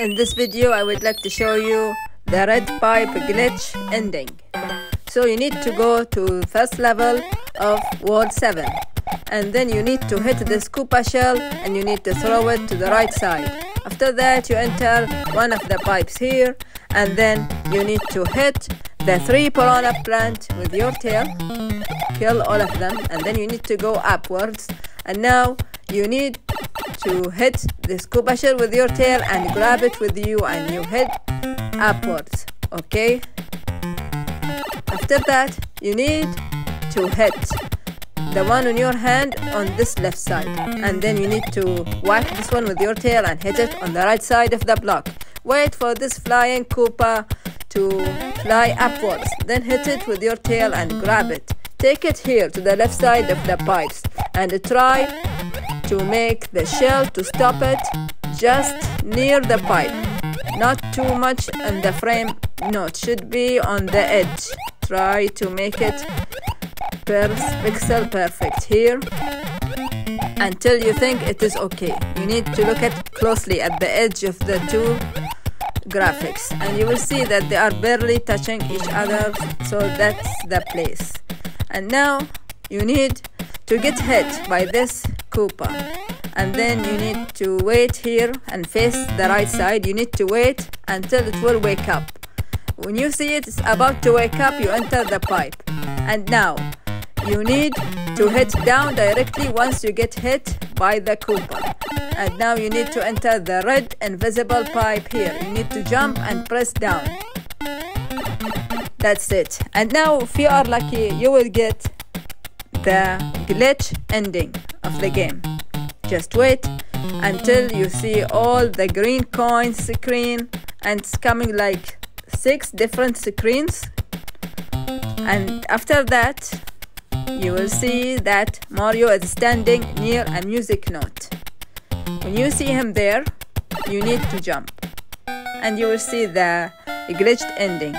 In this video I would like to show you the red pipe glitch ending. So you need to go to first level of world 7 and then you need to hit this Koopa shell and you need to throw it to the right side. After that you enter one of the pipes here. And then you need to hit the three piranha plant with your tail. Kill all of them. And then you need to go upwards. And now you need to hit the Koopa shell with your tail and grab it with you and you hit upwards okay? After that you need to hit the one on your hand on this left side. And then you need to whack this one with your tail and hit it on the right side of the block. Wait for this flying Koopa to fly upwards. Then hit it with your tail and grab it. Take it here to the left side of the pipes and try to make the shell to stop it just near the pipe. Not too much and the frame no it should be on the edge. Try to make it per pixel perfect here until you think it is okay. You need to look at closely at the edge of the two graphics and you will see that they are barely touching each other so that's the place. And now you need to get hit by this Koopa and then you need to wait here and face the right side. You need to wait until it will wake up. When you see it it's about to wake up you enter the pipe. And now you need to hit down directly once you get hit by the Koopa and now you need to enter the red invisible pipe here. You need to jump and press down. That's it. And now if you are lucky you will get the glitch ending of the game. Just wait until you see all the green coins screen and it's coming like six different screens and after that you will see that Mario is standing near a music note. When you see him there, you need to jump and you will see the glitched ending.